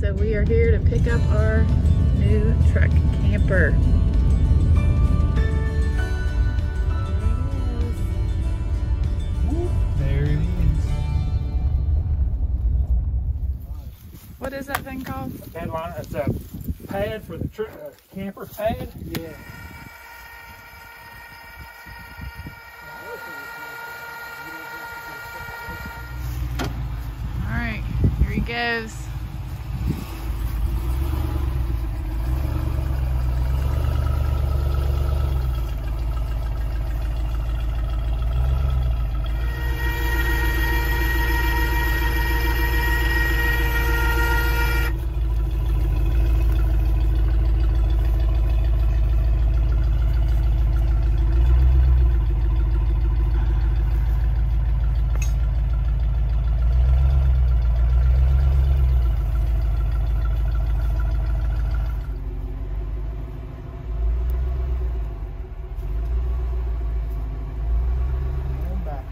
So we are here to pick up our new truck camper. There it is. What is that thing called? Headline, it's a pad for the tr- uh, camper pad. Yeah. All right, here he goes. And back.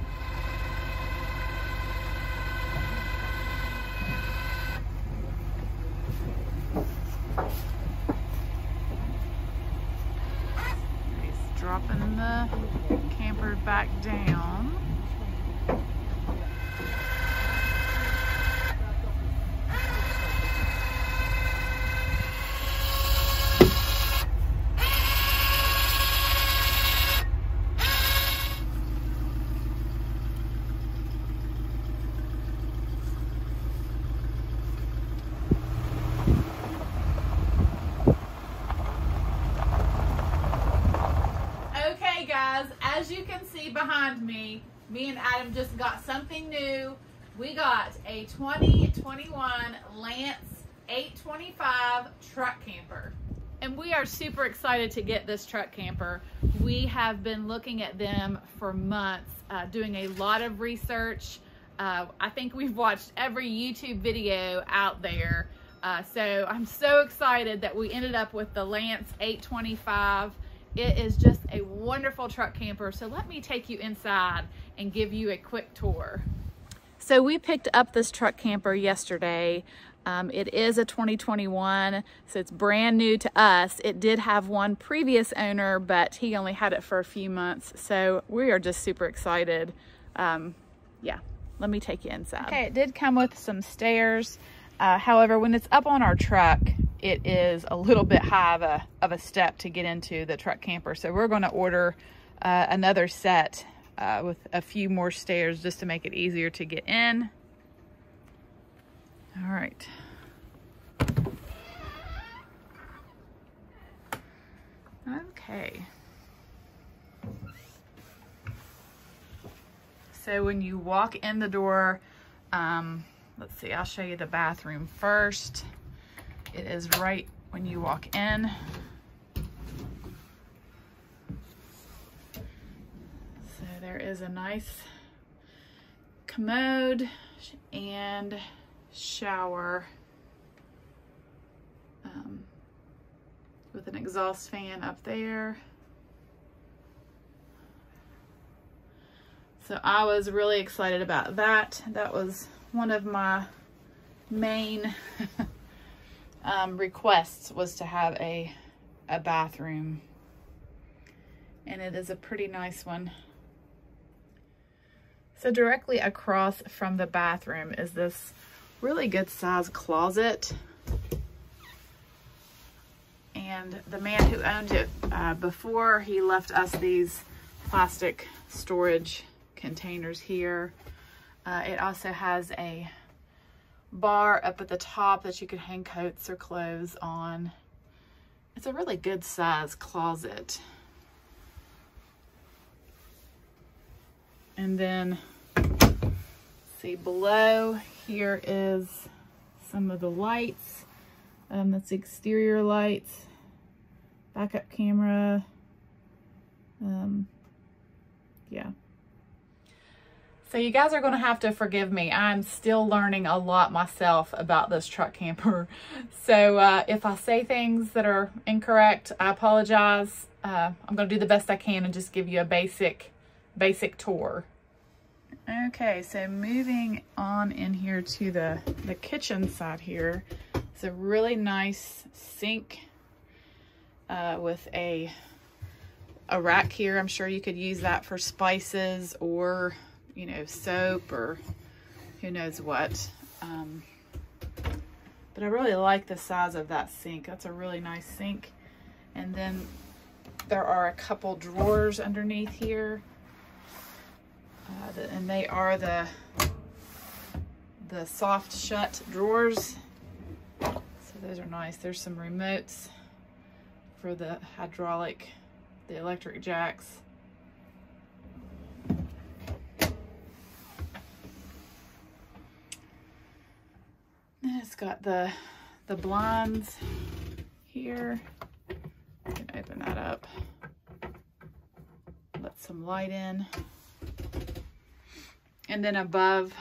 He's dropping the camper back down. Okay, guys, as you can see behind me, me and Adam just got something new. We got a 2021 Lance 825 truck camper. And we are super excited to get this truck camper. We have been looking at them for months, uh, doing a lot of research. Uh, I think we've watched every YouTube video out there. Uh, so I'm so excited that we ended up with the Lance 825. It is just a wonderful truck camper. So let me take you inside and give you a quick tour. So we picked up this truck camper yesterday. Um, it is a 2021, so it's brand new to us. It did have one previous owner, but he only had it for a few months. So we are just super excited. Um, yeah, let me take you inside. Okay, it did come with some stairs. Uh, however, when it's up on our truck, it is a little bit high of a, of a step to get into the truck camper. So we're going to order uh, another set uh, with a few more stairs just to make it easier to get in. All right. Okay. So when you walk in the door, um, let's see, I'll show you the bathroom first. It is right when you walk in. So there is a nice commode and shower um, with an exhaust fan up there. So I was really excited about that. That was one of my main um, requests was to have a, a bathroom. And it is a pretty nice one. So directly across from the bathroom is this really good size closet. And the man who owned it uh, before, he left us these plastic storage containers here. Uh, it also has a bar up at the top that you could hang coats or clothes on. It's a really good size closet. And then, see below here is some of the lights. Um, that's exterior lights, backup camera. Um, yeah. So you guys are going to have to forgive me. I'm still learning a lot myself about this truck camper. So uh, if I say things that are incorrect, I apologize. Uh, I'm going to do the best I can and just give you a basic, basic tour. Okay, so moving on in here to the, the kitchen side here. It's a really nice sink uh, with a a rack here. I'm sure you could use that for spices or, you know, soap or who knows what. Um, but I really like the size of that sink. That's a really nice sink. And then there are a couple drawers underneath here. Uh, and they are the the soft shut drawers. So those are nice. There's some remotes for the hydraulic, the electric jacks. Got the the blinds here. Can open that up. Let some light in. And then above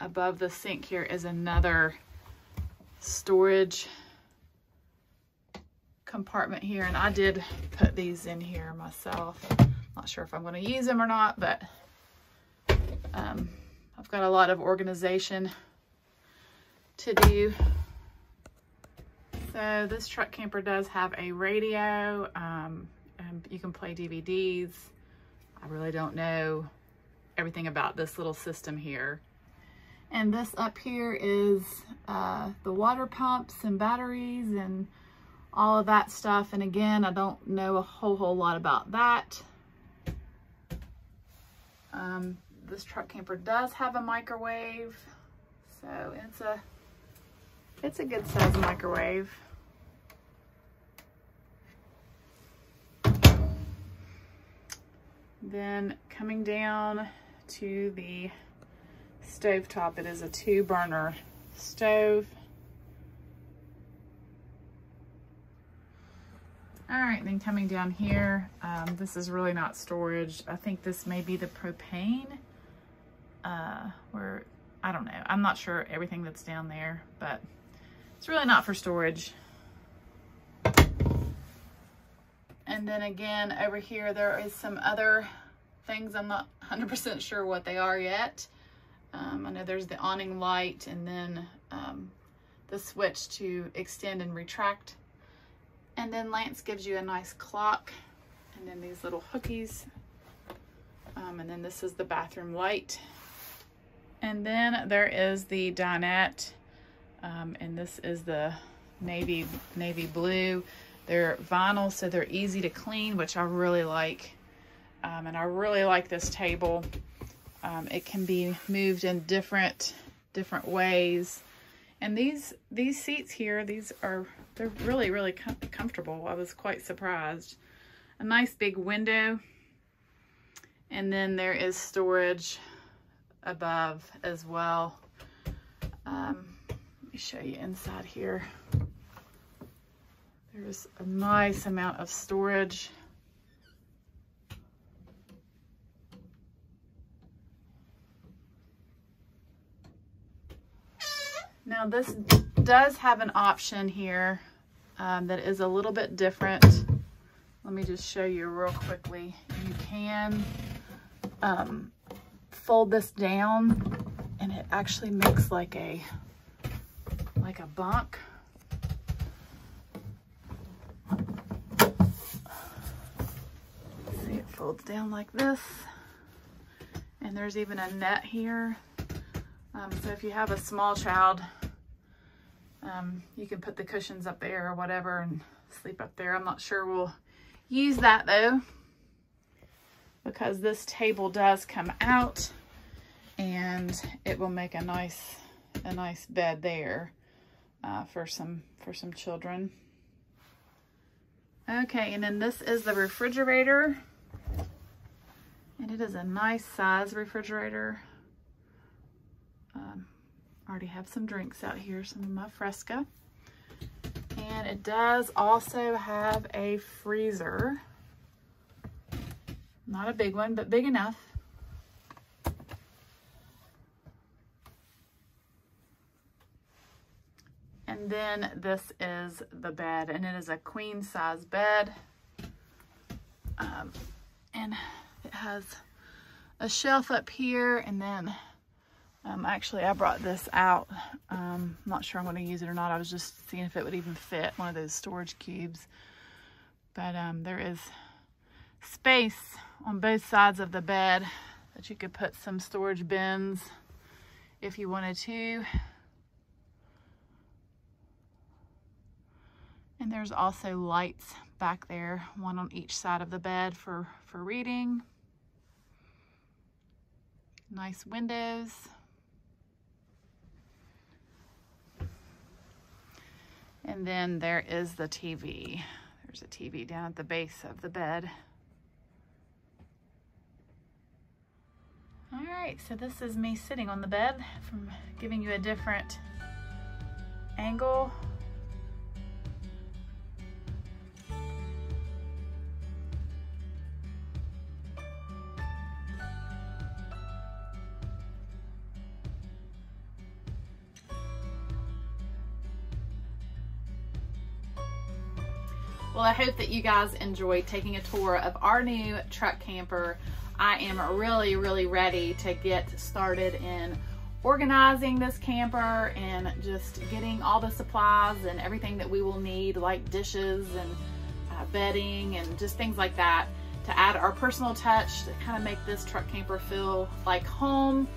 above the sink here is another storage compartment here and I did put these in here myself. Not sure if I'm going to use them or not, but um, I've got a lot of organization to do. So this truck camper does have a radio um, and you can play DVDs. I really don't know everything about this little system here. And this up here is uh, the water pumps and batteries and all of that stuff. And again, I don't know a whole, whole lot about that. Um, this truck camper does have a microwave. So it's a, it's a good size microwave. Then coming down to the stove top. It is a two burner stove. All right, then coming down here, um, this is really not storage. I think this may be the propane, uh, where, I don't know. I'm not sure everything that's down there, but it's really not for storage. And then again, over here, there is some other things. I'm not 100% sure what they are yet. Um, I know there's the awning light and then um, the switch to extend and retract. And then Lance gives you a nice clock and then these little hookies. Um, and then this is the bathroom light. And then there is the dinette. Um, and this is the navy navy blue. They're vinyl, so they're easy to clean, which I really like. Um, and I really like this table. Um, it can be moved in different different ways. And these these seats here, these are they're really really com comfortable. I was quite surprised. A nice big window. And then there is storage above as well. Um, show you inside here. There's a nice amount of storage. Now this does have an option here um, that is a little bit different. Let me just show you real quickly. You can um, fold this down and it actually makes like a like a bunk. See, it folds down like this. And there's even a net here. Um, so if you have a small child, um, you can put the cushions up there or whatever and sleep up there. I'm not sure we'll use that though because this table does come out and it will make a nice a nice bed there uh, for some for some children. Okay, and then this is the refrigerator. And it is a nice size refrigerator. Um, already have some drinks out here, some of my Fresca. And it does also have a freezer. Not a big one, but big enough. And then this is the bed, and it is a queen size bed. Um, and it has a shelf up here, and then Um, actually, I brought this out. Um, I'm not sure I'm going to use it or not. I was just seeing if it would even fit one of those storage cubes. But um, there is space on both sides of the bed that you could put some storage bins if you wanted to. And there's also lights back there, one on each side of the bed for, for reading. Nice windows. And then there is the TV. There's a TV down at the base of the bed. All right, so this is me sitting on the bed from giving you a different angle Well, I hope that you guys enjoyed taking a tour of our new truck camper. I am really, really ready to get started in organizing this camper and just getting all the supplies and everything that we will need like dishes and uh, bedding and just things like that to add our personal touch to kind of make this truck camper feel like home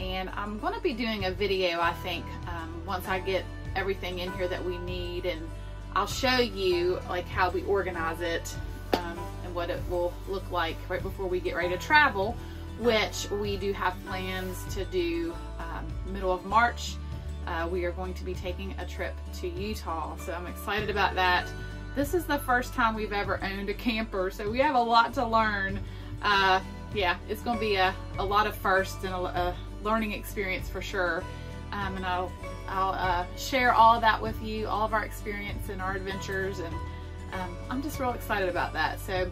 and I'm going to be doing a video I think um, once I get everything in here that we need and I'll show you like how we organize it um, and what it will look like right before we get ready to travel, which we do have plans to do um, middle of March. Uh, we are going to be taking a trip to Utah, so I'm excited about that. This is the first time we've ever owned a camper, so we have a lot to learn. Uh, yeah, it's going to be a, a lot of firsts and a, a learning experience for sure. Um, and I'll I'll uh, share all of that with you, all of our experience and our adventures, and um, I'm just real excited about that. So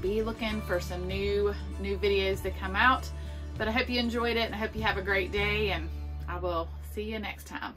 be looking for some new new videos to come out. But I hope you enjoyed it, and I hope you have a great day, and I will see you next time.